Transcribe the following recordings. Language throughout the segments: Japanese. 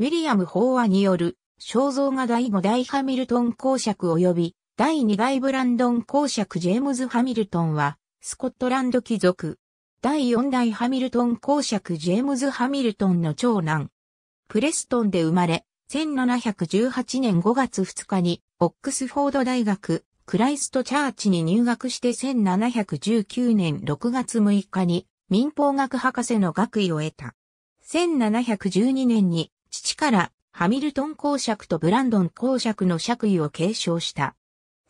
ウィリアム法話による肖像画第5代ハミルトン公爵及び第2代ブランドン公爵ジェームズ・ハミルトンはスコットランド貴族。第4代ハミルトン公爵ジェームズ・ハミルトンの長男。プレストンで生まれ、1718年5月2日にオックスフォード大学クライストチャーチに入学して1719年6月6日に民法学博士の学位を得た。1712年に父からハミルトン公爵とブランドン公爵の爵位を継承した。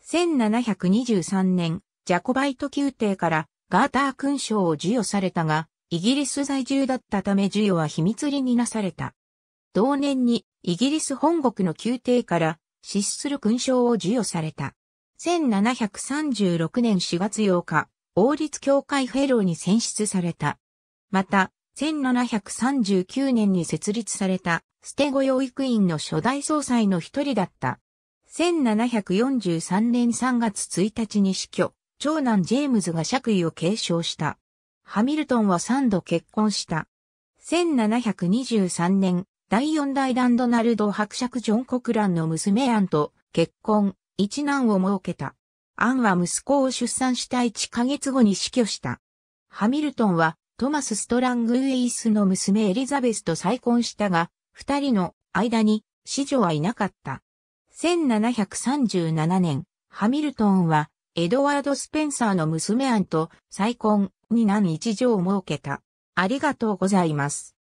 1723年、ジャコバイト宮廷からガーター勲章を授与されたが、イギリス在住だったため授与は秘密裏になされた。同年にイギリス本国の宮廷から失する勲章を授与された。1736年4月8日、王立教会フェローに選出された。また、1739年に設立されたステゴ養育院の初代総裁の一人だった。1743年3月1日に死去、長男ジェームズが爵位を継承した。ハミルトンは3度結婚した。1723年、第4代ダンドナルド伯爵ジョン・コクランの娘アンと結婚、一男を設けた。アンは息子を出産した1ヶ月後に死去した。ハミルトンはトマス・ストラング・ウェイスの娘エリザベスと再婚したが、二人の間に子女はいなかった。1737年、ハミルトンはエドワード・スペンサーの娘アンと再婚に男一条を設けた。ありがとうございます。